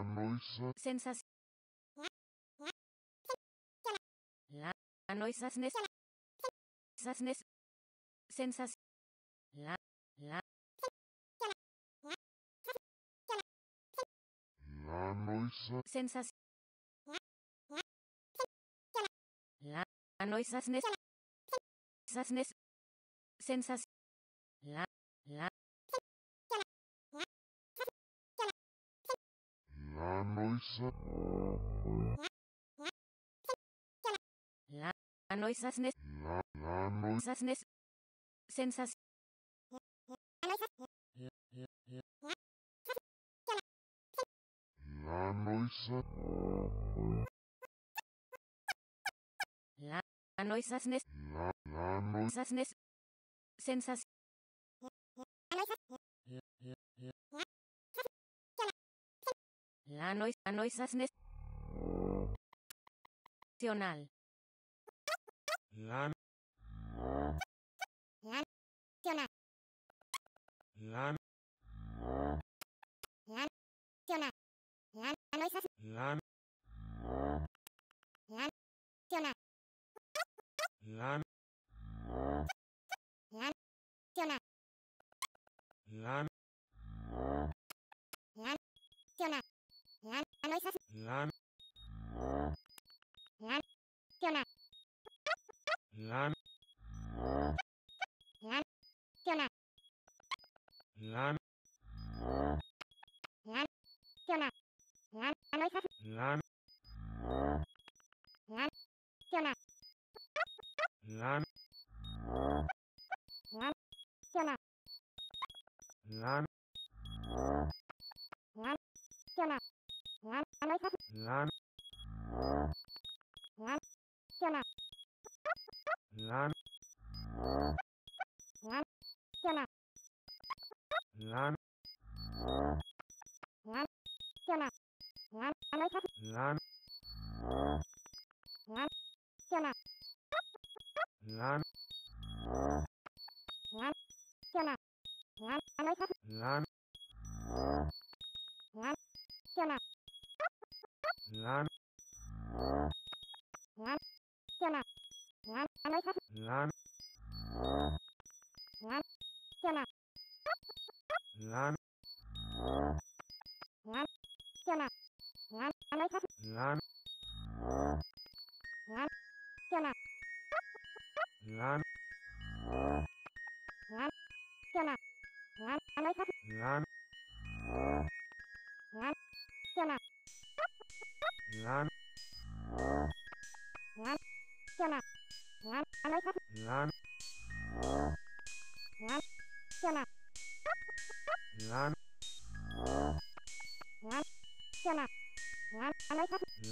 Anoisa. Sensación. La anoisasnes. Sasnes. Sensación. La. La. La noisa. Sensación. La anoisasnes. Sasnes. Sensación. La. La. La anoisasnes. La anoisasnes. Sensación. La noisa. La noisasnes. La la noisasnes. Sensación. La noisasnes nacional. La La nacional. La La nacional. La noisas. La La nacional. La La nacional. La La nacional. nói sát Lan Lan Tiêu nà Lan Lan Tiêu nà Lan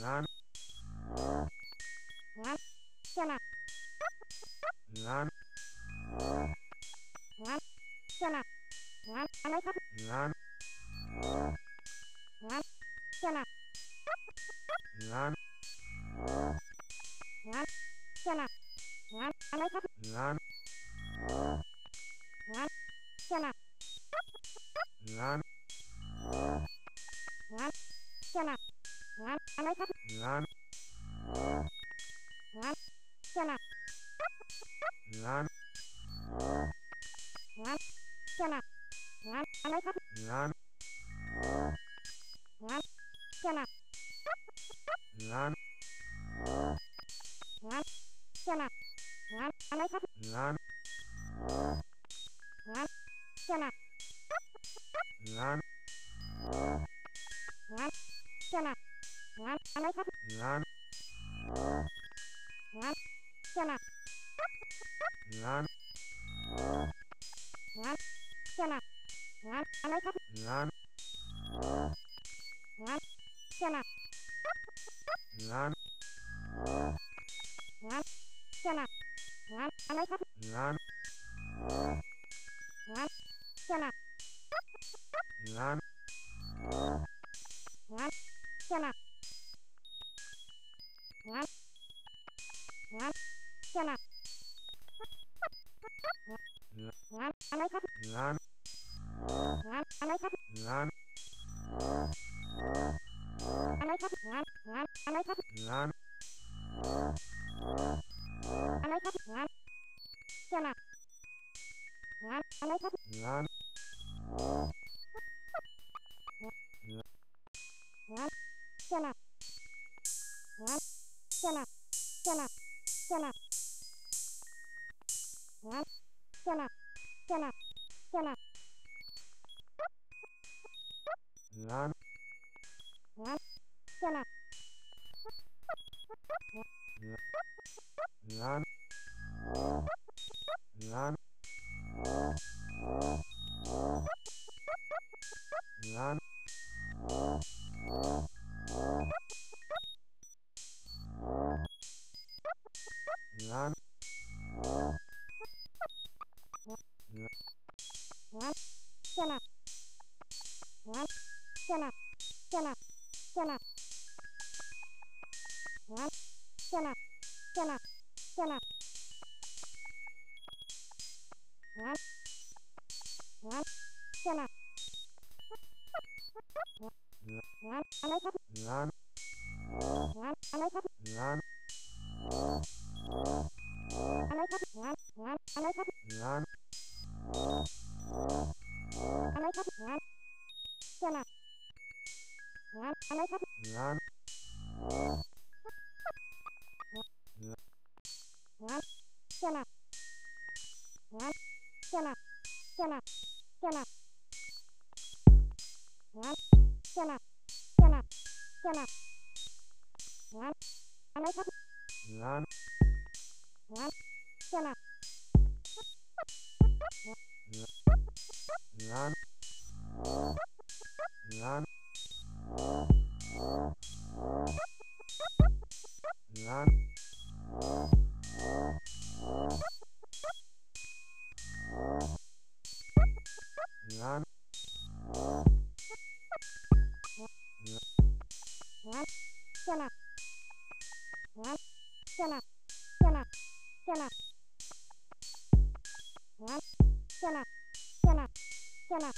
Lan. Lan. Lan, Nacional. Lan, China, ลับสลับสลับงับสลับสลับสลับงับงับสลับงับงับงับ Ngon. Ngon. Ngon. Lan. Land, জানা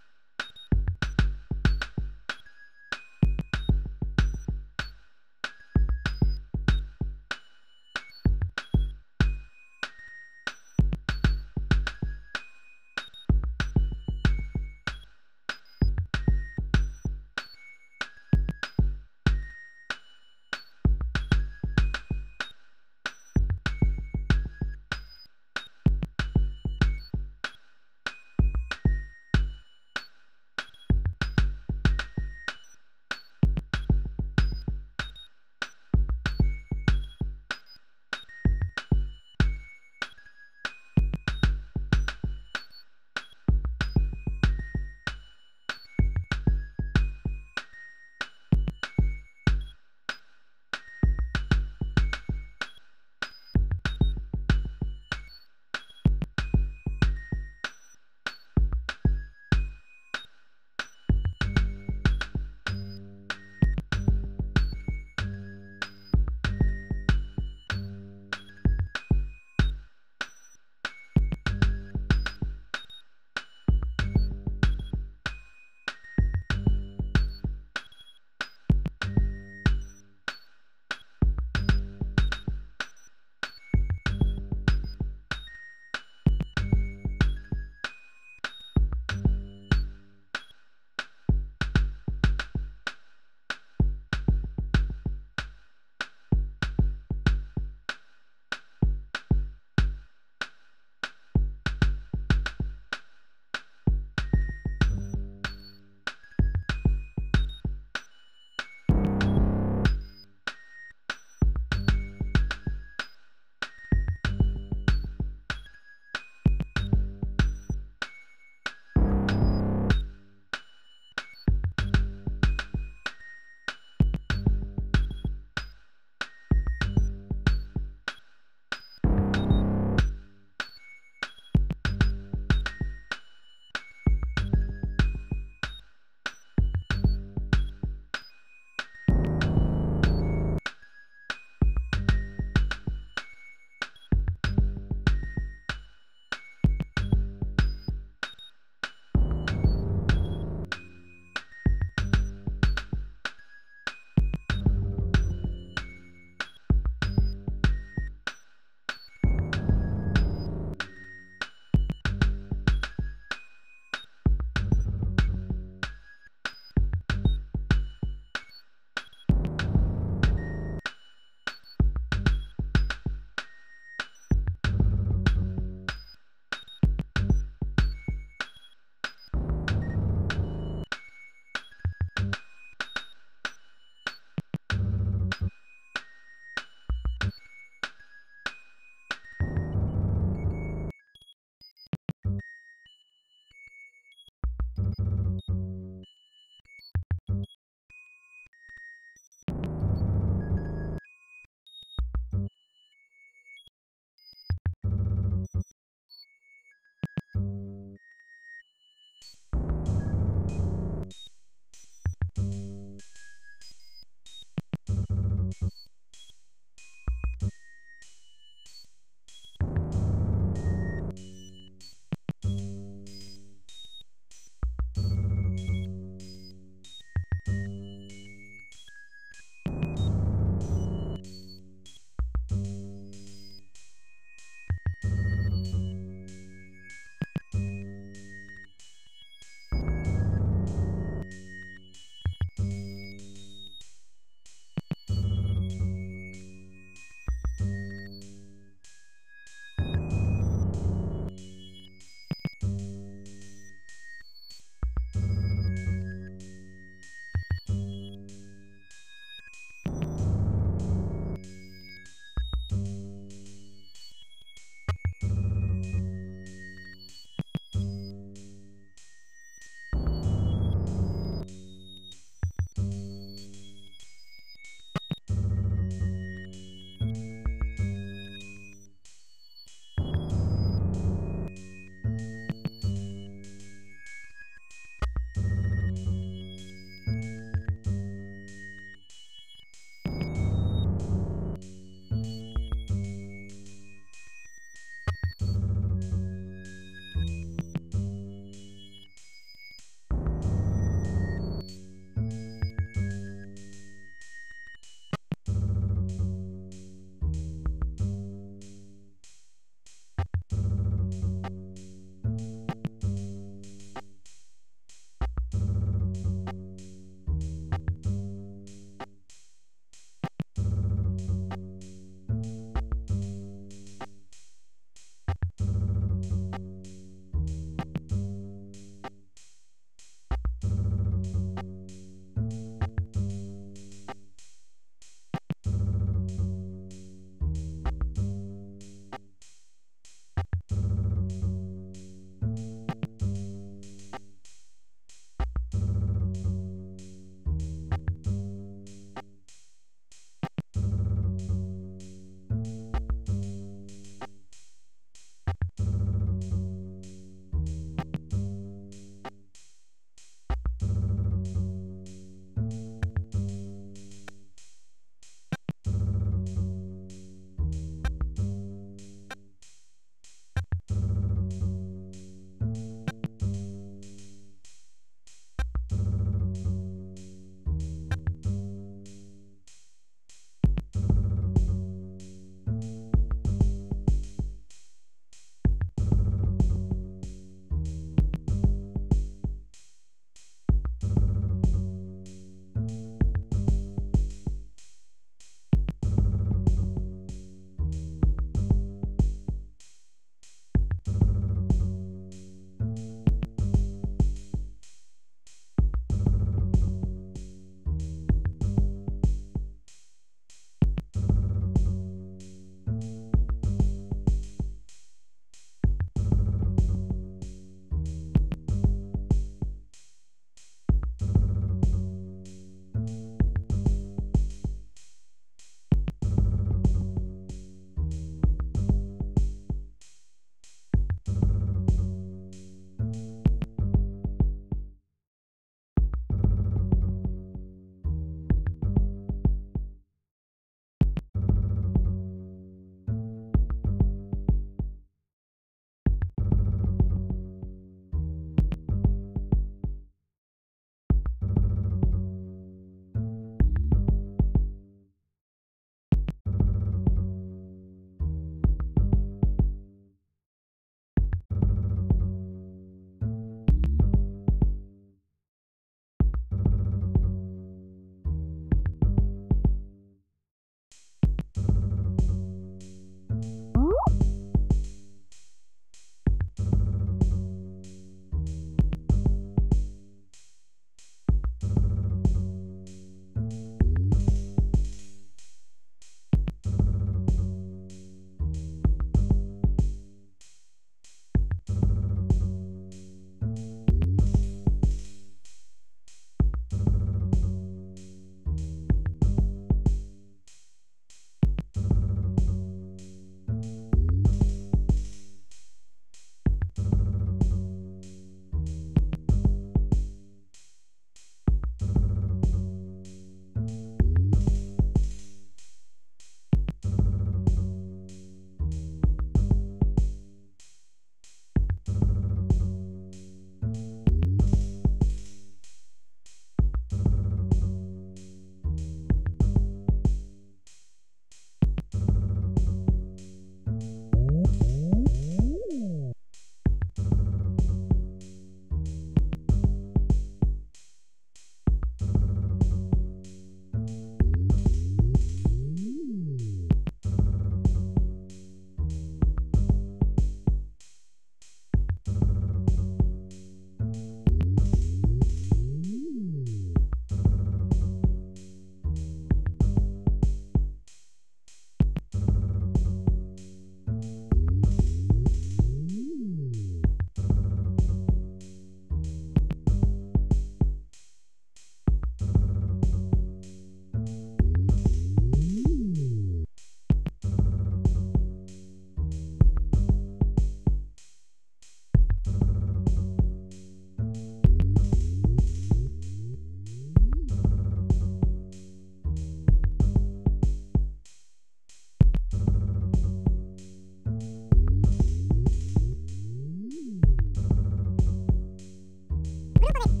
というこ。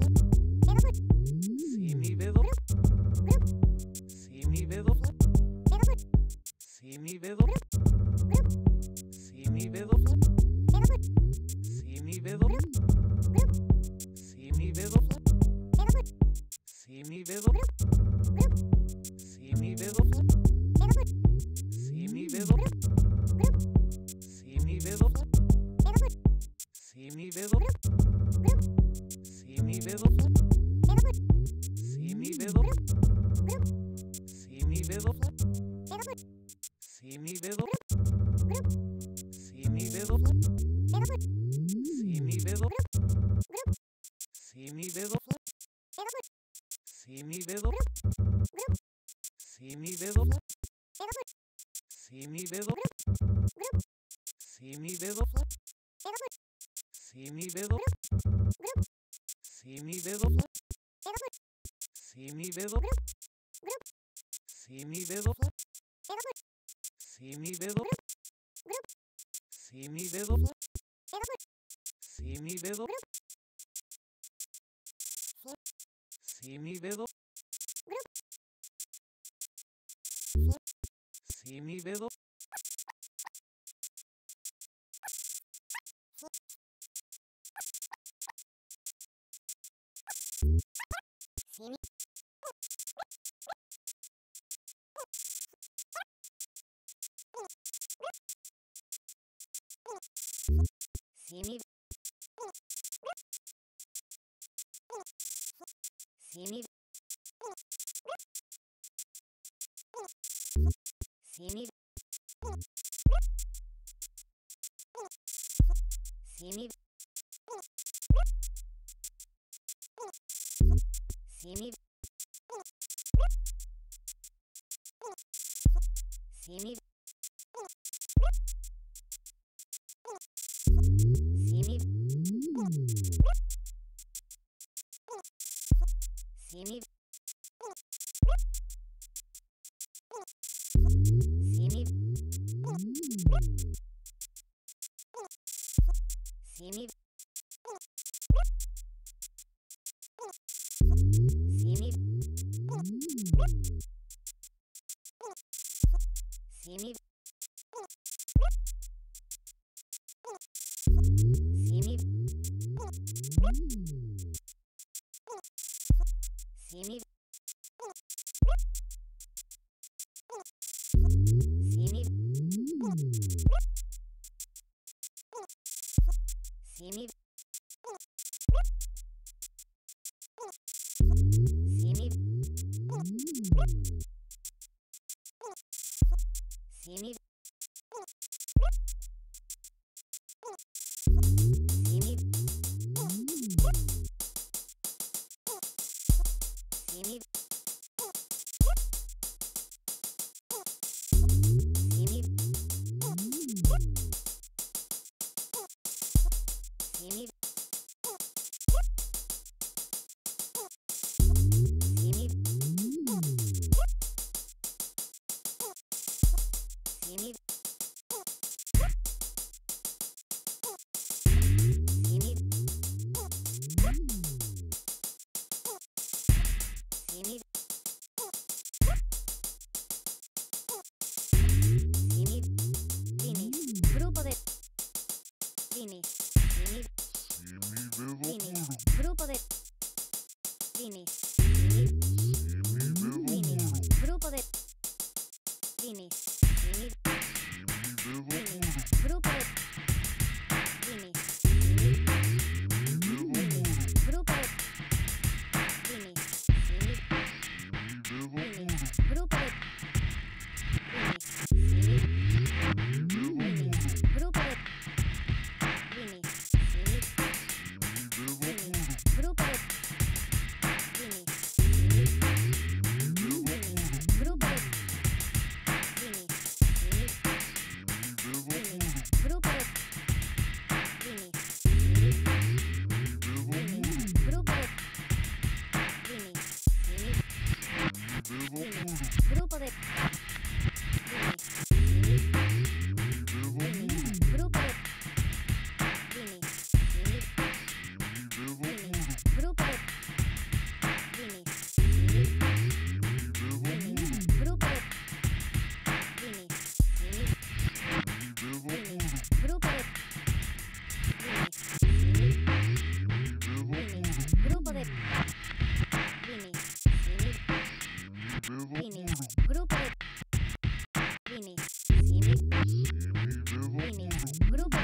Taylor Swift. Taylor Swift. Simi. Simi. See me Mini. Grupo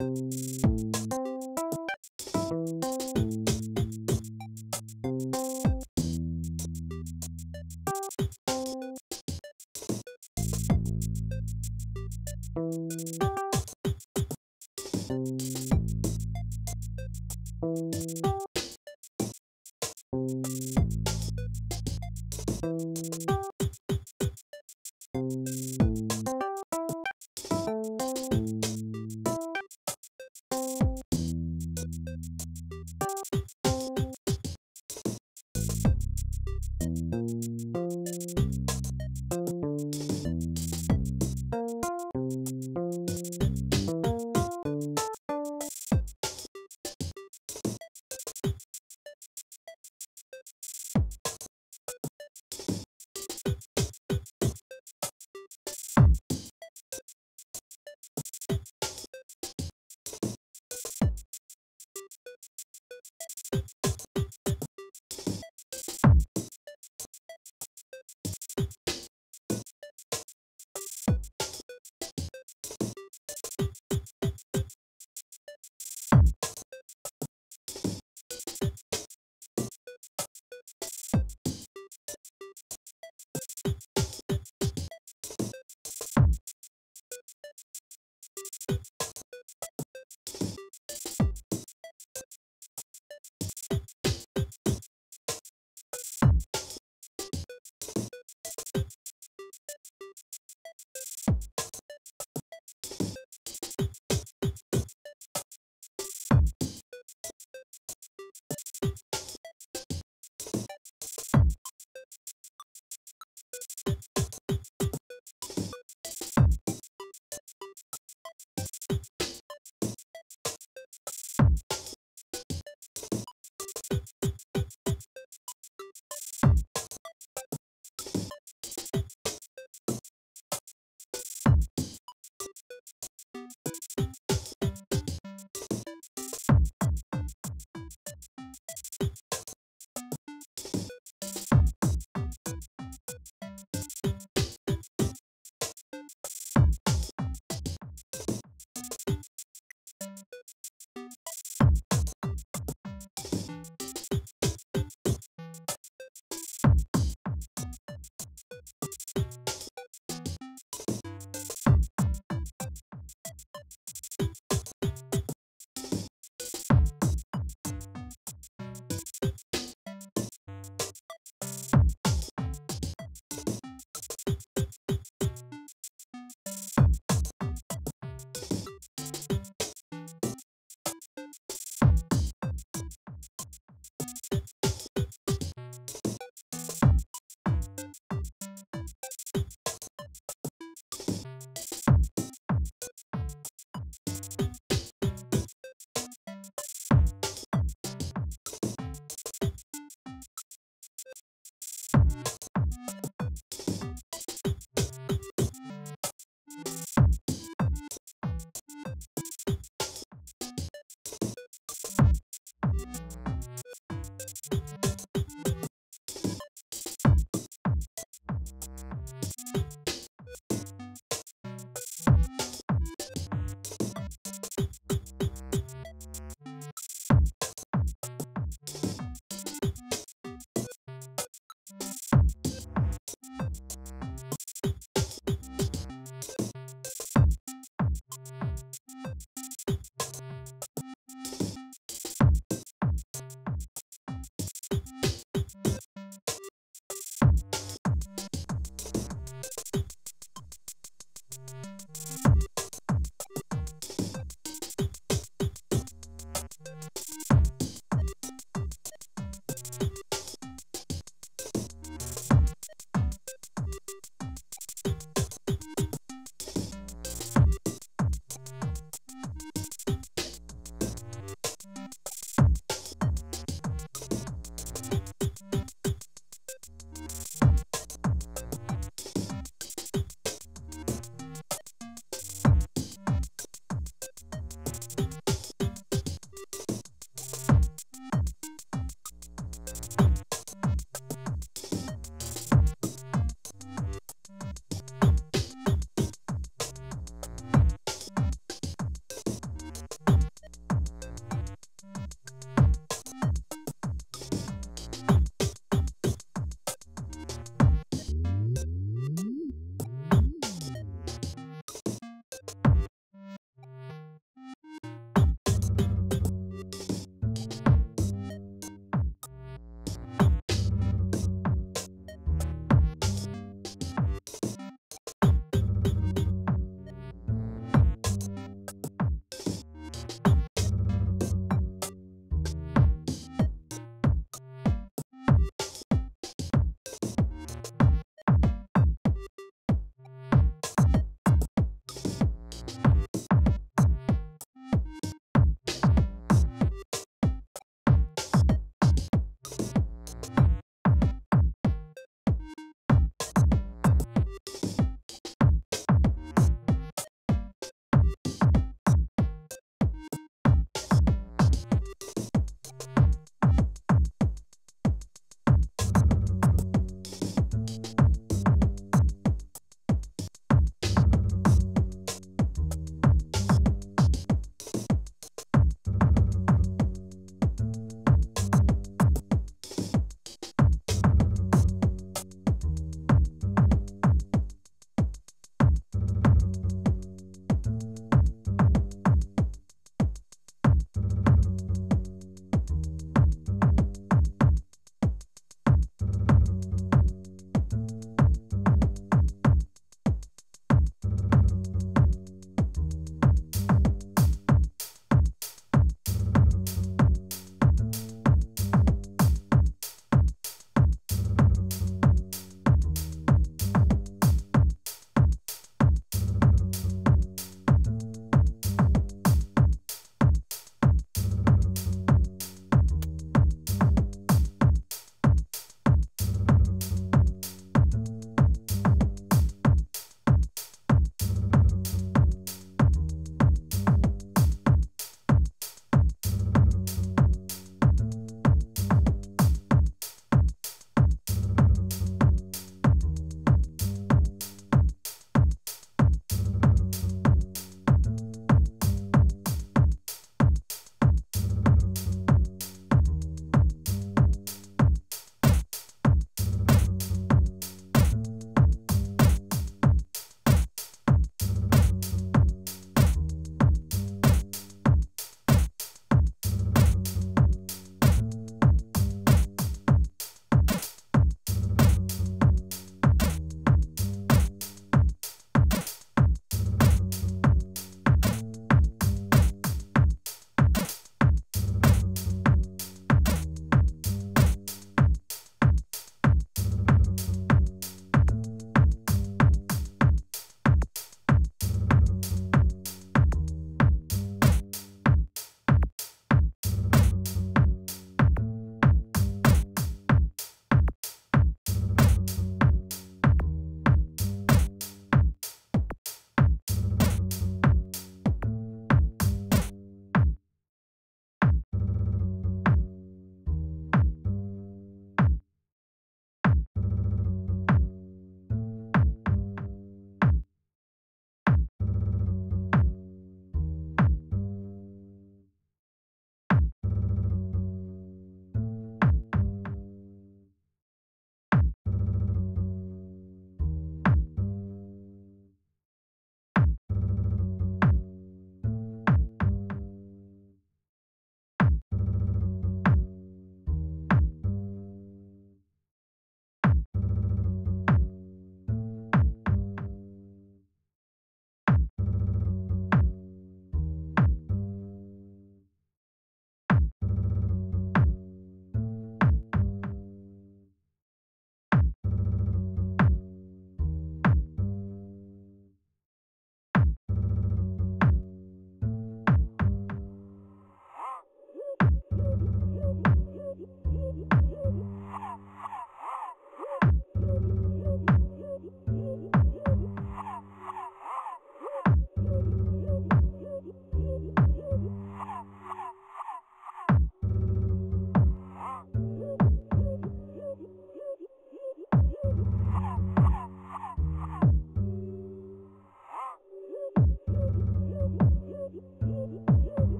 Música